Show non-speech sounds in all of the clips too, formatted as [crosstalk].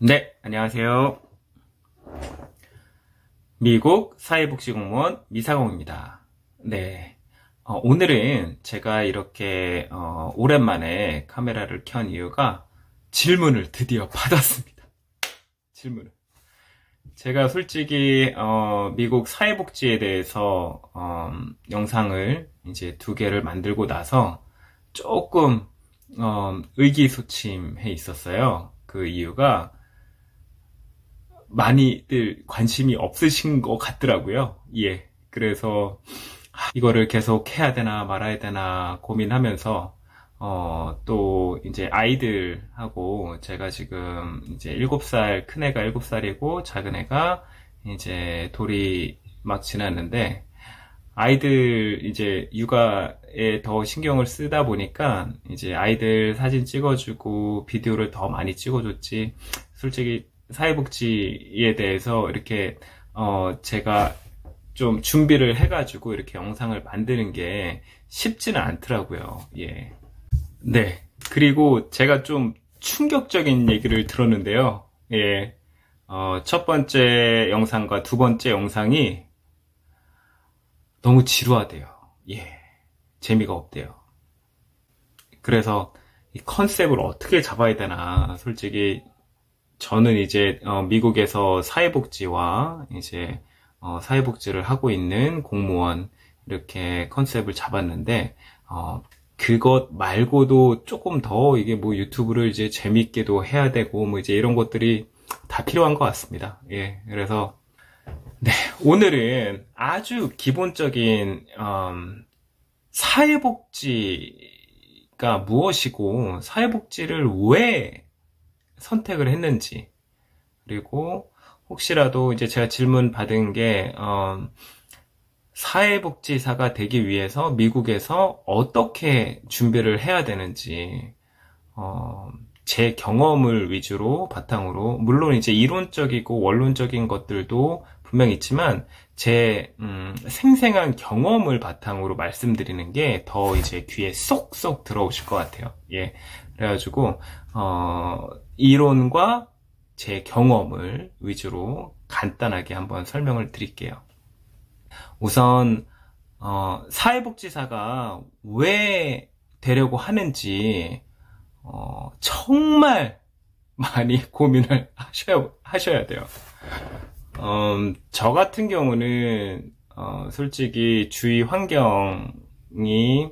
네, 안녕하세요. 미국 사회복지공무원 미사공입니다. 네. 어, 오늘은 제가 이렇게 어, 오랜만에 카메라를 켠 이유가 질문을 드디어 [laughs] 받았습니다. 질문을. 제가 솔직히 어, 미국 사회복지에 대해서 어, 영상을 이제 두 개를 만들고 나서 조금 어, 의기소침해 있었어요. 그 이유가 많이들 관심이 없으신 것 같더라고요. 예. 그래서 이거를 계속 해야 되나 말아야 되나 고민하면서 어, 또 이제 아이들하고 제가 지금 이제 7살 큰 애가 7살이고 작은 애가 이제 돌이 막 지났는데 아이들 이제 육아에 더 신경을 쓰다 보니까 이제 아이들 사진 찍어주고 비디오를 더 많이 찍어줬지 솔직히 사회복지에 대해서 이렇게 어 제가 좀 준비를 해가지고 이렇게 영상을 만드는 게 쉽지는 않더라고요. 예. 네. 그리고 제가 좀 충격적인 얘기를 들었는데요. 예. 어, 첫 번째 영상과 두 번째 영상이 너무 지루하대요. 예. 재미가 없대요. 그래서 이 컨셉을 어떻게 잡아야 되나, 솔직히 저는 이제 어, 미국에서 사회복지와 이제 어, 사회복지를 하고 있는 공무원 이렇게 컨셉을 잡았는데 어, 그것 말고도 조금 더 이게 뭐 유튜브를 이제 재밌게도 해야 되고 뭐 이제 이런 것들이 다 필요한 것 같습니다. 예, 그래서 네 오늘은 아주 기본적인 음, 사회복지가 무엇이고 사회복지를 왜 선택을 했는지 그리고 혹시라도 이제 제가 질문 받은 게 어, 사회복지사가 되기 위해서 미국에서 어떻게 준비를 해야 되는지 어, 제 경험을 위주로 바탕으로 물론 이제 이론적이고 원론적인 것들도 분명 있지만 제 음, 생생한 경험을 바탕으로 말씀드리는 게 더 이제 귀에 쏙쏙 들어오실 것 같아요. 예, 그래가지고 어, 이론과 제 경험을 위주로 간단하게 한번 설명을 드릴게요. 우선 어, 사회복지사가 왜 되려고 하는지 어, 정말 많이 [laughs] 고민을 하셔야, 하셔야 돼요. 음, 저 같은 경우는 어, 솔직히 주위 환경이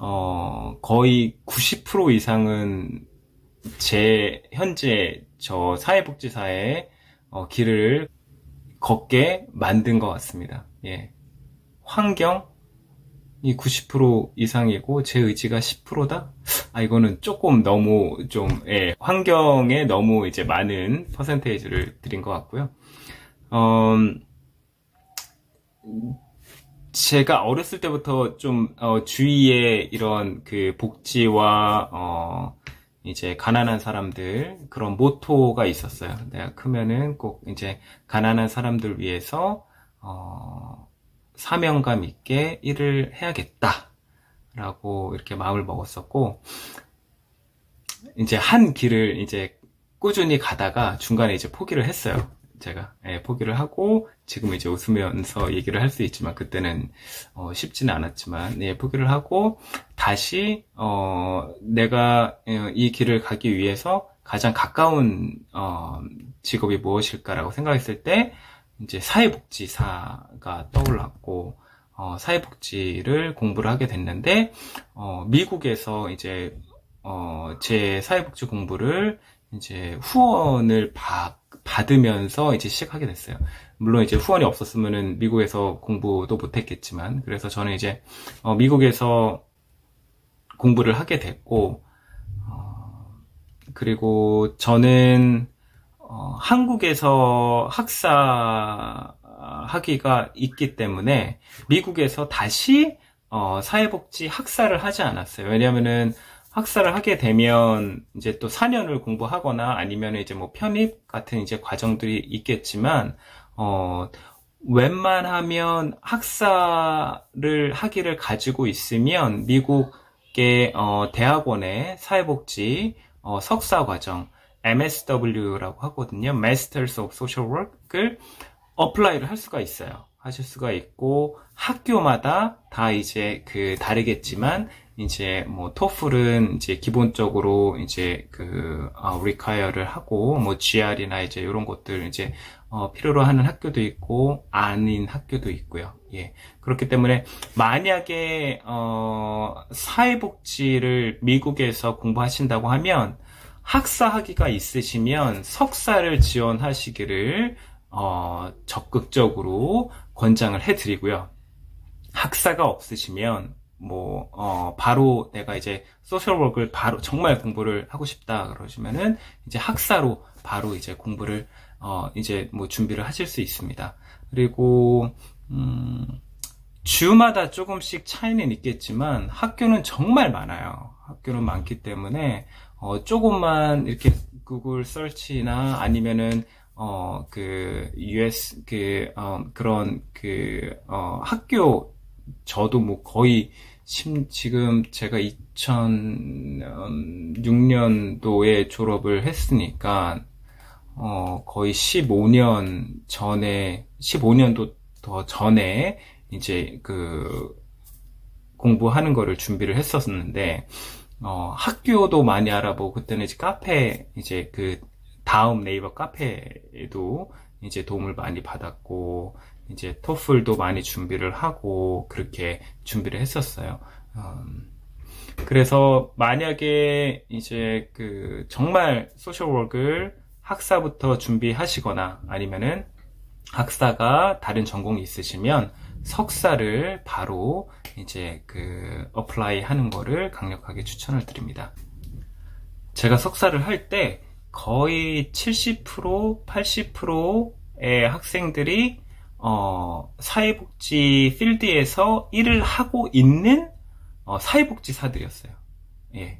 어, 거의 90% 이상은 제 현재 저 사회복지사의 어, 길을 걷게 만든 것 같습니다. 예. 환경이 90% 이상이고 제 의지가 10%다? 아 이거는 조금 너무 좀 예, 환경에 너무 이제 많은 퍼센테이지를 드린 것 같고요. 어, 제가 어렸을 때부터 좀 어, 주위에 이런 그 복지와 어, 이제 가난한 사람들 그런 모토가 있었어요. 내가 크면은 꼭 이제 가난한 사람들 위해서 어, 사명감 있게 일을 해야겠다라고 이렇게 마음을 먹었었고 이제 한 길을 이제 꾸준히 가다가 중간에 이제 포기를 했어요. 제가 예, 포기를 하고 지금 이제 웃으면서 [laughs] 얘기를 할 수 있지만 그때는 어, 쉽지는 않았지만 예, 포기를 하고 다시 어, 내가 어, 이 길을 가기 위해서 가장 가까운 어, 직업이 무엇일까라고 생각했을 때 이제 사회복지사가 떠올랐고 어, 사회복지를 공부를 하게 됐는데 어, 미국에서 이제 어, 제 사회복지 공부를 이제 후원을 받, 받으면서 이제 시작하게 됐어요. 물론 이제 후원이 없었으면은 미국에서 공부도 못했겠지만, 그래서 저는 이제 어, 미국에서 공부를 하게 됐고, 어, 그리고 저는 어, 한국에서 학사 하기가 있기 때문에 미국에서 다시 어, 사회복지 학사를 하지 않았어요. 왜냐면은 학사를 하게 되면 이제 또 4년을 공부하거나 아니면 이제 뭐 편입 같은 이제 과정들이 있겠지만 어 웬만하면 학사를 하기를 가지고 있으면 미국의 어 대학원의 사회복지 어 석사 과정 MSW라고 하거든요. Masters of Social Work을 apply를 할 수가 있어요. 하실 수가 있고 학교마다 다 이제 그 다르겠지만 이제 뭐 토플은 이제 기본적으로 이제 그 어, require를 하고 뭐 GRE나 이제 이런 것들 이제 어, 필요로 하는 학교도 있고 아닌 학교도 있고요. 예 그렇기 때문에 만약에 어, 사회복지를 미국에서 공부하신다고 하면 학사 학위가 있으시면 석사를 지원하시기를 어, 적극적으로 권장을 해드리고요. 학사가 없으시면 뭐, 어, 바로 내가 이제 소셜워크를 바로 정말 공부를 하고 싶다 그러시면은 이제 학사로 바로 이제 공부를, 어, 이제 뭐 준비를 하실 수 있습니다. 그리고, 음, 주마다 조금씩 차이는 있겠지만 학교는 정말 많아요. 학교는 많기 때문에, 어, 조금만 이렇게 구글 서치나 아니면은 어, 그, US, 그, 어, 그런, 그, 어, 학교, 저도 뭐 거의, 심, 지금 제가 2006년도에 졸업을 했으니까, 어, 거의 15년 전에, 15년도 더 전에, 이제 그, 공부하는 거를 준비를 했었는데, 어, 학교도 많이 알아보고, 그때는 이제 카페, 이제 그, 다음 네이버 카페에도 이제 도움을 많이 받았고 이제 토플도 많이 준비를 하고 그렇게 준비를 했었어요. 음, 그래서 만약에 이제 그 정말 소셜워크를 학사부터 준비하시거나 아니면은 학사가 다른 전공이 있으시면 석사를 바로 이제 그 apply 하는 거를 강력하게 추천을 드립니다. 제가 석사를 할 때 거의 70% 80%의 학생들이 어, 사회복지 필드에서 일을 하고 있는 어, 사회복지사들이었어요. 예.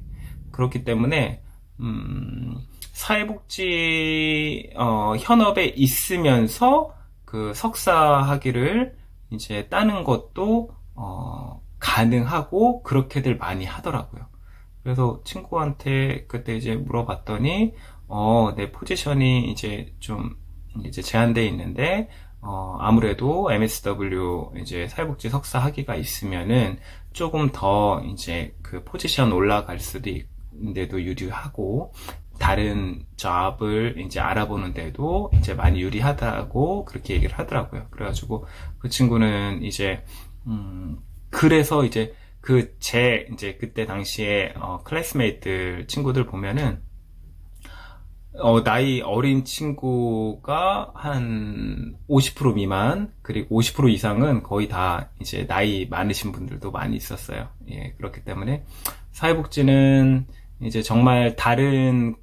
그렇기 때문에 음, 사회복지 어, 현업에 있으면서 그 석사 학위를 이제 따는 것도 어, 가능하고 그렇게들 많이 하더라고요. 그래서 친구한테 그때 이제 물어봤더니 어, 내 포지션이 이제 좀 이제 제한돼 있는데 어, 아무래도 MSW 이제 사회복지 석사 학위가 있으면은 조금 더 이제 그 포지션 올라갈 수도 있는데도 유리하고 다른 job을 이제 알아보는데도 이제 많이 유리하다고 그렇게 얘기를 하더라고요. 그래가지고 그 친구는 이제 음 그래서 이제 그 제 이제 그때 당시에 어 classmate 친구들 보면은 어, 나이 어린 친구가 한 50% 미만, 그리고 50% 이상은 거의 다 이제 나이 많으신 분들도 많이 있었어요. 예, 그렇기 때문에 사회복지는 이제 정말 다른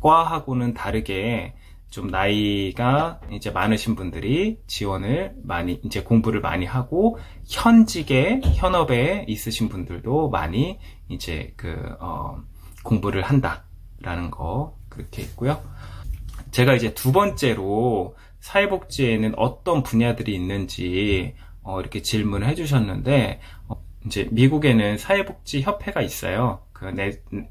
과하고는 다르게 좀 나이가 이제 많으신 분들이 지원을 많이, 이제 공부를 많이 하고, 현직에, 현업에 있으신 분들도 많이 이제 그, 어, 공부를 한다라는 거 그렇게 있고요. 제가 이제 두 번째로 사회복지에는 어떤 분야들이 있는지 어, 이렇게 질문을 해주셨는데 어, 이제 미국에는 사회복지 협회가 있어요. 그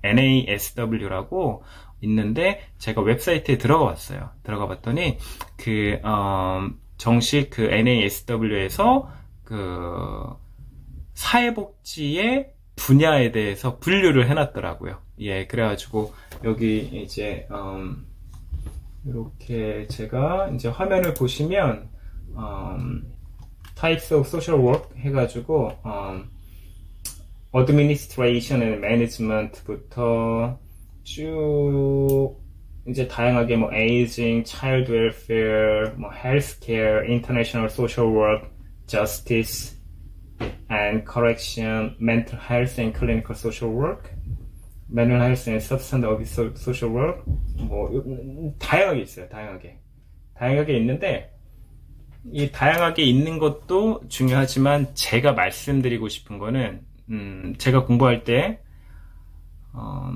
NASW라고 있는데 제가 웹사이트에 들어가 봤어요. 들어가 봤더니 그 어, 정식 그 NASW에서 그 사회복지의 분야에 대해서 분류를 해놨더라고요. 예, 그래가지고 여기 이제 음, 이렇게 제가 이제 화면을 보시면 음, Types of Social Work 해가지고 음, Administration and Management부터 쭉 이제 다양하게 뭐 Aging, Child Welfare, 뭐 Healthcare, International Social Work, Justice and Correction, Mental Health and Clinical Social Work mental health and substance abuse social work 뭐 다양하게 있어요. 다양하게 다양하게 있는데 이 다양하게 있는 것도 중요하지만 제가 말씀드리고 싶은 거는 음, 제가 공부할 때 어,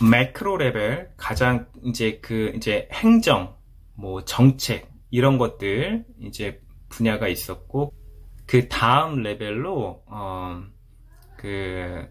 매크로 레벨 가장 이제 그 이제 행정 뭐 정책 이런 것들 이제 분야가 있었고 그 다음 레벨로 어, 그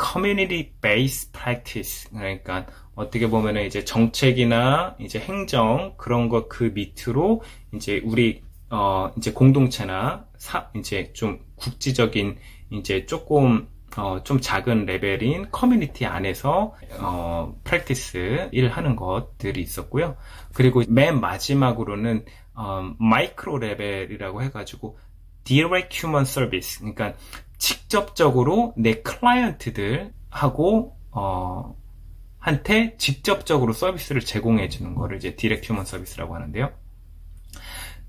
community based practice 그러니까 어떻게 보면은 이제 정책이나 이제 행정 그런 것 그 밑으로 이제 우리 어 이제 공동체나 사 이제 좀 국지적인 이제 조금 어, 좀 작은 레벨인 커뮤니티 안에서 어, practice 일 하는 것들이 있었고요. 그리고 맨 마지막으로는 어, micro level이라고 해가지고 direct human service 그러니까 직접적으로 내 클라이언트들하고 어, 한테 직접적으로 서비스를 제공해 주는 거를 이제 direct human service라고 하는데요.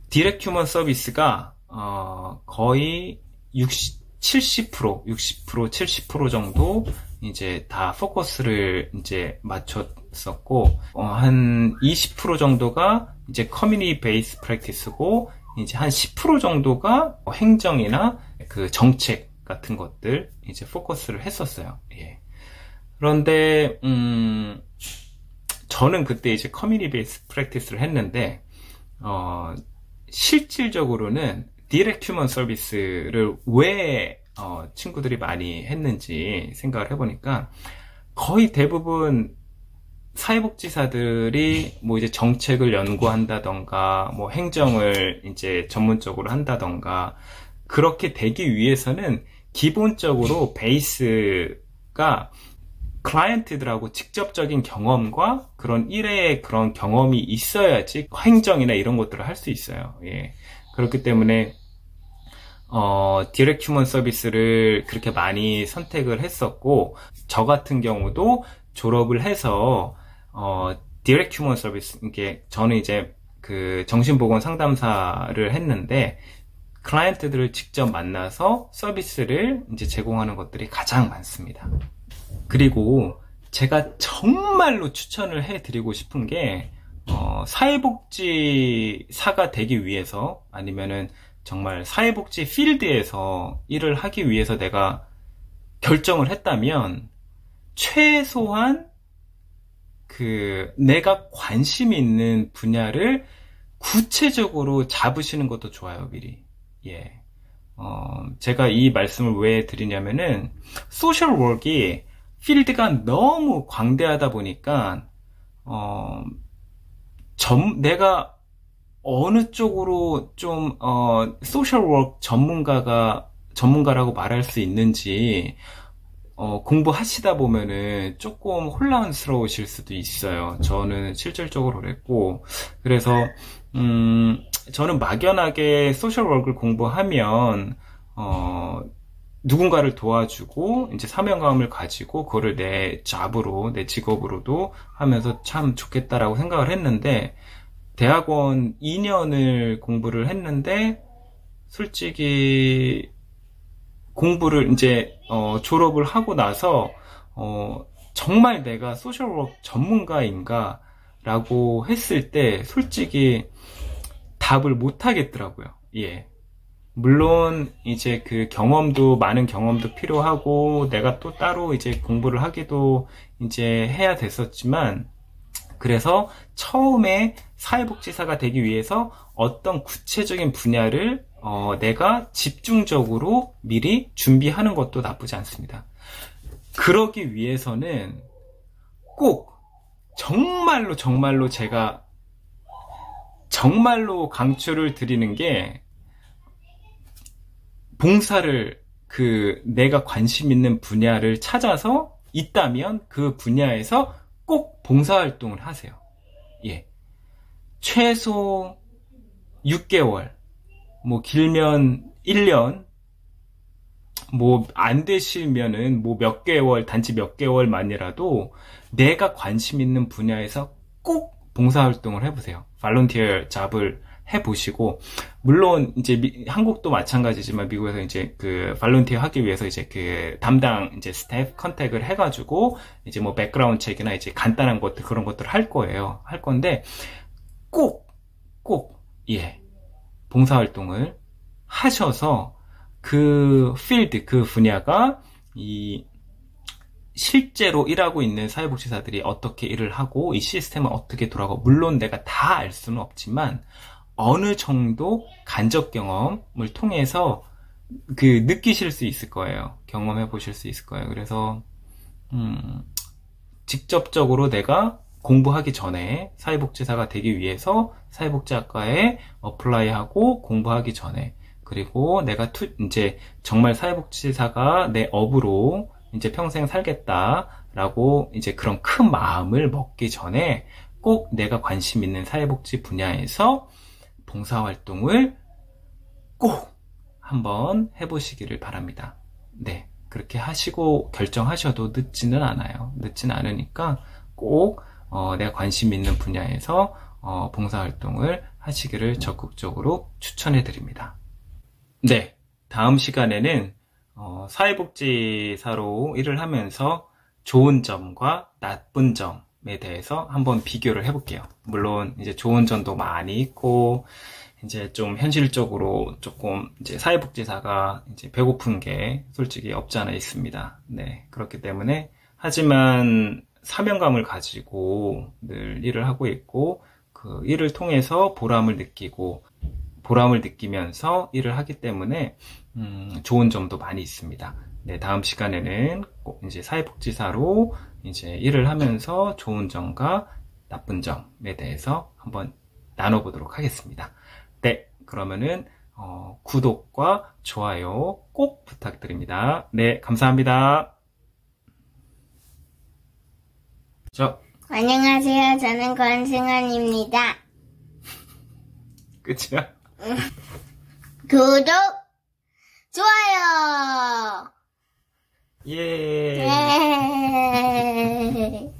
direct human service가 어, 거의 60 70%, 60%, 70% 정도 이제 다 포커스를 이제 맞췄었고 어, 한20% 정도가 이제 community based practice고 이제 한 10% 정도가 행정이나 그 정책 같은 것들 이제 포커스를 했었어요. 예. 그런데 음 저는 그때 이제 community based practice를 했는데 어 실질적으로는 direct human service를 왜 어, 친구들이 많이 했는지 생각을 해보니까 거의 대부분 사회복지사들이 뭐 이제 정책을 연구한다던가 뭐 행정을 이제 전문적으로 한다던가 그렇게 되기 위해서는 기본적으로 베이스가 클라이언트들하고 직접적인 경험과 그런 일의 그런 경험이 있어야지 행정이나 이런 것들을 할 수 있어요. 예. 그렇기 때문에 어, direct human service를 그렇게 많이 선택을 했었고, 저 같은 경우도 졸업을 해서, 어, direct human service, 이게, 저는 이제 그 정신보건 상담사를 했는데, 클라이언트들을 직접 만나서 서비스를 이제 제공하는 것들이 가장 많습니다. 그리고 제가 정말로 추천을 해드리고 싶은 게, 어, 사회복지사가 되기 위해서 아니면은 정말 사회복지 필드에서 일을 하기 위해서 내가 결정을 했다면 최소한 그 내가 관심 있는 분야를 구체적으로 잡으시는 것도 좋아요, 미리. 예. 어, 제가 이 말씀을 왜 드리냐면은 social work 이 필드가 너무 광대하다 보니까 어, 점, 내가 어느 쪽으로 좀, 어, social work 전문가가, 전문가라고 말할 수 있는지, 어, 공부하시다 보면은 조금 혼란스러우실 수도 있어요. 저는 실질적으로 그랬고, 그래서, 음, 저는 막연하게 소셜워크를 공부하면, 어, 누군가를 도와주고, 이제 사명감을 가지고, 그거를 내 잡으로, 내 직업으로도 하면서 참 좋겠다라고 생각을 했는데, 대학원 2년을 공부를 했는데 솔직히 공부를 이제 어, 졸업을 하고 나서 어, 정말 내가 소셜워크 전문가인가 라고 했을 때 솔직히 답을 못 하겠더라고요. 예. 물론 이제 그 경험도 많은 경험도 필요하고 내가 또 따로 이제 공부를 하기도 이제 해야 됐었지만 그래서 처음에 사회복지사가 되기 위해서 어떤 구체적인 분야를 어, 내가 집중적으로 미리 준비하는 것도 나쁘지 않습니다. 그러기 위해서는 꼭 정말로 정말로 제가 정말로 강추를 드리는 게 봉사를 그 내가 관심 있는 분야를 찾아서 있다면 그 분야에서 꼭 봉사활동을 하세요. 예. 최소 6개월, 뭐 길면 1년, 뭐 안 되시면은 뭐 몇 개월, 단지 몇 개월만이라도 내가 관심 있는 분야에서 꼭 봉사활동을 해보세요. volunteer job을 해보시고 물론 이제 미, 한국도 마찬가지지만 미국에서 이제 그 volunteer 하기 위해서 이제 그 담당 이제 staff contact을 해가지고 이제 뭐 background check이나 이제 간단한 것들 그런 것들을 할 거예요 할 건데 꼭 꼭 예 봉사활동을 하셔서 그 필드 그 분야가 이 실제로 일하고 있는 사회복지사들이 어떻게 일을 하고 이 시스템은 어떻게 돌아가고 물론 내가 다 알 수는 없지만 어느 정도 간접 경험을 통해서 그 느끼실 수 있을 거예요. 경험해 보실 수 있을 거예요. 그래서 음, 직접적으로 내가 공부하기 전에 사회복지사가 되기 위해서 사회복지학과에 apply하고 공부하기 전에 그리고 내가 투, 이제 정말 사회복지사가 내 업으로 이제 평생 살겠다라고 이제 그런 큰 마음을 먹기 전에 꼭 내가 관심 있는 사회복지 분야에서 봉사활동을 꼭 한번 해보시기를 바랍니다. 네. 그렇게 하시고 결정하셔도 늦지는 않아요. 늦지는 않으니까 꼭 어, 내가 관심 있는 분야에서 어, 봉사활동을 하시기를 적극적으로 추천해 드립니다. 네. 다음 시간에는 어, 사회복지사로 일을 하면서 좋은 점과 나쁜 점에 대해서 한번 비교를 해볼게요. 물론 이제 좋은 점도 많이 있고 이제 좀 현실적으로 조금 이제 사회복지사가 이제 배고픈 게 솔직히 없지 않아 있습니다. 네. 그렇기 때문에 하지만 사명감을 가지고 늘 일을 하고 있고 그 일을 통해서 보람을 느끼고 보람을 느끼면서 일을 하기 때문에 음, 좋은 점도 많이 있습니다. 네, 다음 시간에는 꼭 이제 사회복지사로 이제 일을 하면서 좋은 점과 나쁜 점에 대해서 한번 나눠보도록 하겠습니다. 네, 그러면은 어, 구독과 좋아요 꼭 부탁드립니다. 네, 감사합니다. 자, 안녕하세요. 저는 권승원입니다. 끝이야? 구독, 좋아요! 예. 예.